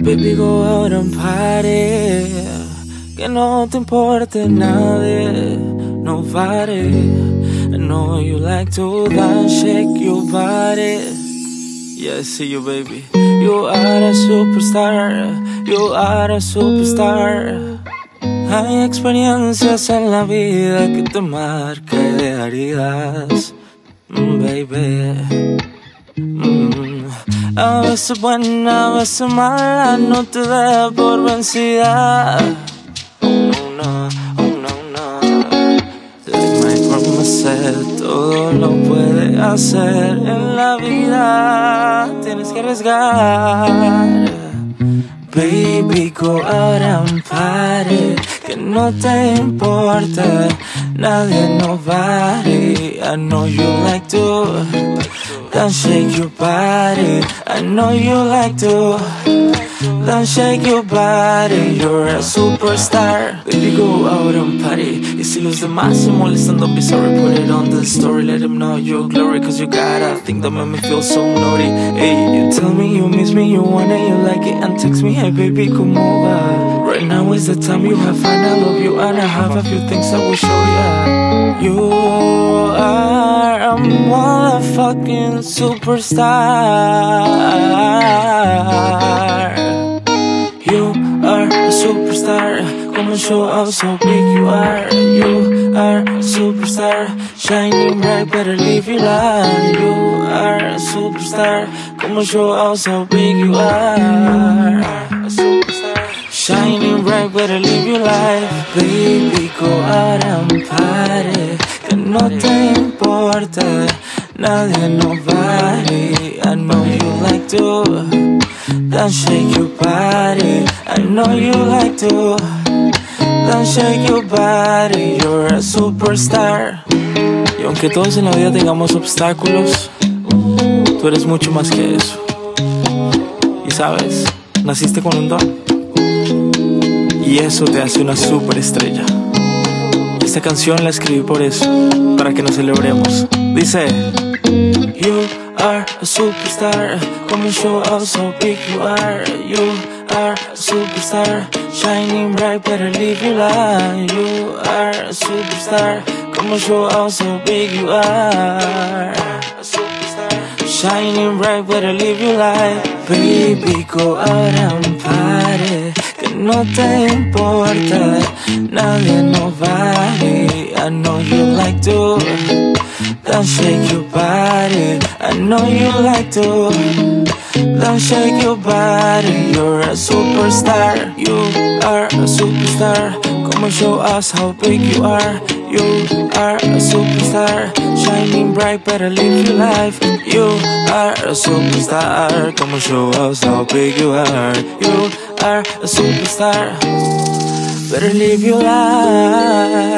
Baby, go out and party. Que no te importe nadie, nobody. I know you like to dance, shake your body. Yeah, I see you, baby. You are a superstar. You are a superstar. Hay experiencias en la vida que te marcan y mm, baby. A veces buena, a veces mala, no te da por vencida. Oh no, no, oh no, no. Like my said, todo lo puede hacer en la vida. Tienes que arriesgar. Baby, go out party. Que no te importa, nadie, nobody. I know you like to dance, shake your body. I know you like to dance, shake your body. You're a superstar. Baby, go out and party. Y si los the se Listen don't be sorry. Put it on the story, let them know your glory. Cause you got a thing that make me feel so naughty. Hey, you tell me you miss me, you want it, you like it, and text me, hey baby, come over. Right now is the time you have fun. I love you, and I have a few things I will show ya. You are a motherfucking superstar. You are a superstar. Come and show us how big you are. You are a superstar. Shining bright, better live your life. You are a superstar. Come and show us how big you are. A superstar. Shining bright, better live your life. Baby, go out and party. Que no te importa. Nadie, nobody. I know you like to dance, shake your body. I know you like to dance, shake your body. You're a superstar. Y aunque todos en la vida tengamos obstáculos, tú eres mucho más que eso. Y sabes, naciste con un don. Y eso te hace una superestrella. Esta canción la escribí por eso, para que nos celebremos. Dice: You are a superstar. Come and show us how big you are. You are a superstar. Shining bright, better live your life. You are a superstar. Come and show us how big you are. A superstar. Shining bright, better live your life. Baby, go out and party. Que no te importa, nadie, nobody. I know you like to dance, shake your body. I know you like to dance, shake your body. You're a superstar. You are a superstar. Come and show us how big you are. You are a superstar, shining bright, better live your life. You are a superstar, come and show us how big you are. You are a superstar, better live your life.